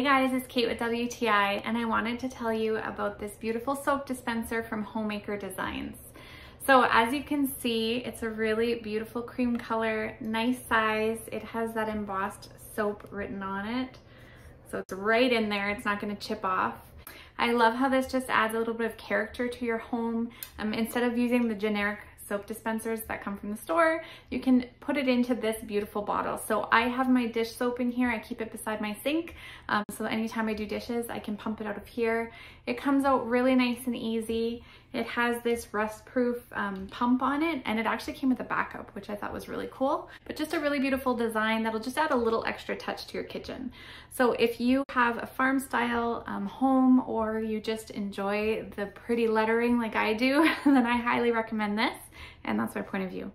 Hey guys, it's Kate with WTI and I wanted to tell you about this beautiful soap dispenser from Home Acre Designs. So as you can see, it's a really beautiful cream color, nice size. It has that embossed soap written on it. So it's right in there, it's not gonna chip off. I love how this just adds a little bit of character to your home. Um, instead of using the generic soap dispensers that come from the store, you can put it into this beautiful bottle. So I have my dish soap in here. I keep it beside my sink. Um, so anytime I do dishes, I can pump it out of here. It comes out really nice and easy. It has this rust-proof um, pump on it, and it actually came with a backup, which I thought was really cool. But just a really beautiful design that'll just add a little extra touch to your kitchen. So if you have a farm-style um, home or you just enjoy the pretty lettering like I do, then I highly recommend this, and that's my point of view.